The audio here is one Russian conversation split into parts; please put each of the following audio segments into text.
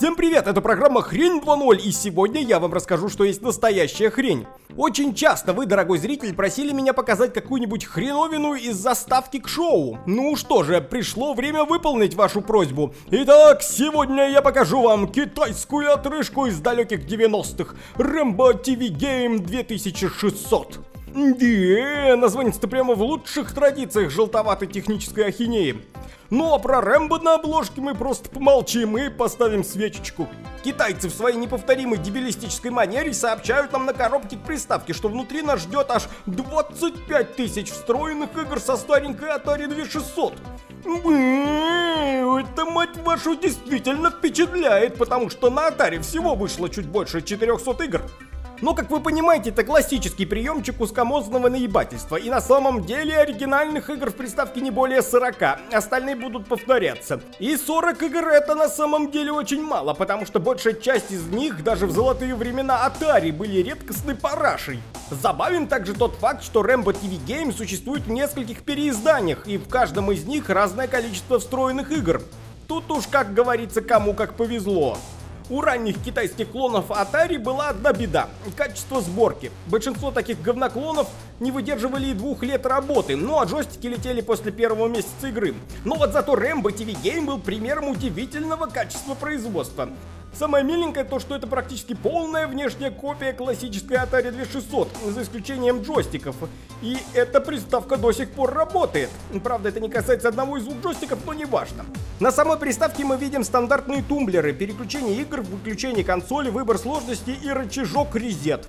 Всем привет, это программа Хрень 2.0 и сегодня я вам расскажу, что есть настоящая хрень. Очень часто вы, дорогой зритель, просили меня показать какую-нибудь хреновину из заставки к шоу. Ну что же, пришло время выполнить вашу просьбу. Итак, сегодня я покажу вам китайскую отрыжку из далеких 90-х. Rambo TV Game 2600. Да, название-то прямо в лучших традициях желтоватой технической ахинеи. Ну а про Рэмбо на обложке мы просто помолчим и поставим свечечку. Китайцы в своей неповторимой дебилистической манере сообщают нам на коробке к приставке, что внутри нас ждет аж 25 тысяч встроенных игр со старенькой Atari 2600. Это, мать вашу, действительно впечатляет, потому что на Atari всего вышло чуть больше 400 игр. Но, как вы понимаете, это классический приемчик узкомозного наебательства. И на самом деле оригинальных игр в приставке не более 40. Остальные будут повторяться. И 40 игр это на самом деле очень мало, потому что большая часть из них, даже в золотые времена Atari, были редкостной парашей. Забавен также тот факт, что Rambo TV Game существует в нескольких переизданиях, и в каждом из них разное количество встроенных игр. Тут уж, как говорится, кому как повезло. У ранних китайских клонов Atari была одна беда – качество сборки. Большинство таких говноклонов не выдерживали и двух лет работы, ну а джойстики летели после первого месяца игры. Но вот зато Rambo TV Game был примером удивительного качества производства. Самое миленькое то, что это практически полная внешняя копия классической Atari 2600, за исключением джойстиков. И эта приставка до сих пор работает. Правда, это не касается одного из двух джойстиков, но не важно. На самой приставке мы видим стандартные тумблеры, переключение игр, выключение консоли, выбор сложности и рычажок резет.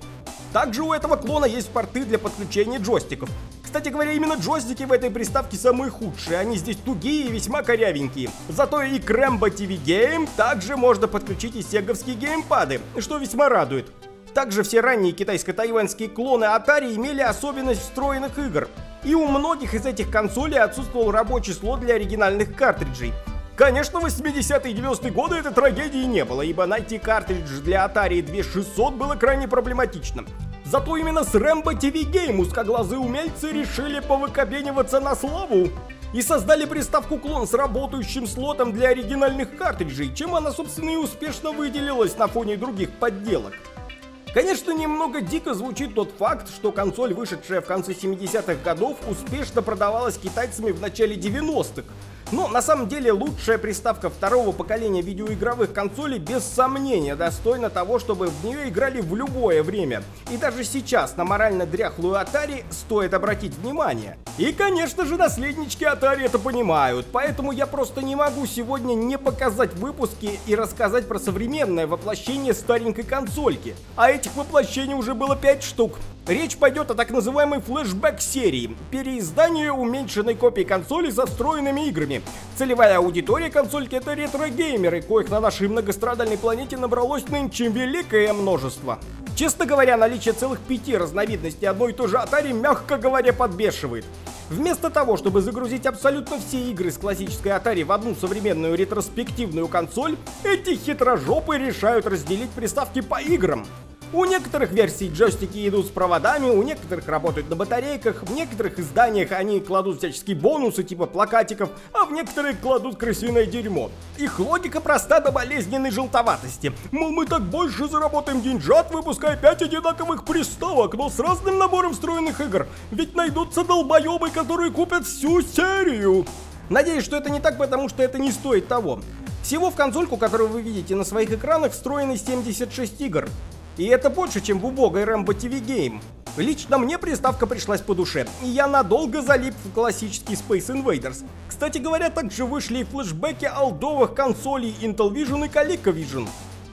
Также у этого клона есть порты для подключения джойстиков. Кстати говоря, именно джойстики в этой приставке самые худшие, они здесь тугие и весьма корявенькие. Зато и к Rambo TV Game также можно подключить и сеговские геймпады, что весьма радует. Также все ранние китайско-тайваньские клоны Atari имели особенность встроенных игр. И у многих из этих консолей отсутствовал рабочий слот для оригинальных картриджей. Конечно, 80-е и 90-е годы этой трагедии не было, ибо найти картридж для Atari 2600 было крайне проблематично. Зато именно с Rambo TV Game узкоглазые умельцы решили повыкобениваться на славу и создали приставку клон с работающим слотом для оригинальных картриджей, чем она, собственно, и успешно выделилась на фоне других подделок. Конечно, немного дико звучит тот факт, что консоль, вышедшая в конце 70-х годов, успешно продавалась китайцами в начале 90-х, но на самом деле лучшая приставка второго поколения видеоигровых консолей без сомнения достойна того, чтобы в нее играли в любое время. И даже сейчас на морально дряхлую Atari стоит обратить внимание. И конечно же наследнички Atari это понимают, поэтому я просто не могу сегодня не показать выпуски и рассказать про современное воплощение старенькой консольки. А этих воплощений уже было 5 штук. Речь пойдет о так называемой флешбэк-серии, переиздании уменьшенной копии консоли со встроенными играми. Целевая аудитория консольки это ретро-геймеры, коих на нашей многострадальной планете набралось нынче великое множество. Честно говоря, наличие целых пяти разновидностей одной и той же Atari, мягко говоря, подбешивает. Вместо того, чтобы загрузить абсолютно все игры с классической Atari в одну современную ретроспективную консоль, эти хитрожопы решают разделить приставки по играм. У некоторых версий джойстики идут с проводами, у некоторых работают на батарейках, в некоторых изданиях они кладут всяческие бонусы типа плакатиков, а в некоторых кладут крысиное дерьмо. Их логика проста до болезненной желтоватости. Мол, мы так больше заработаем деньжат, выпуская 5 одинаковых приставок, но с разным набором встроенных игр. Ведь найдутся долбоебы, которые купят всю серию. Надеюсь, что это не так, потому что это не стоит того. Всего в консольку, которую вы видите на своих экранах, встроены 76 игр. И это больше, чем в убогой Rambo TV Game. Лично мне приставка пришлась по душе, и я надолго залип в классический Space Invaders. Кстати говоря, также вышли и флешбеки алдовых консолей Intel Vision и ColecoVision.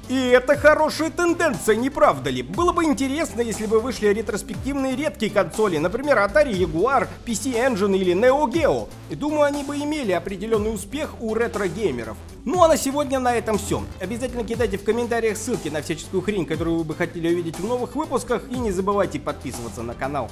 И это хорошая тенденция, не правда ли? Было бы интересно, если бы вышли ретроспективные редкие консоли, например, Atari Jaguar, PC Engine или Neo Geo. И думаю, они бы имели определенный успех у ретро-геймеров. Ну а на сегодня на этом все. Обязательно кидайте в комментариях ссылки на всяческую хрень, которую вы бы хотели увидеть в новых выпусках, и не забывайте подписываться на канал.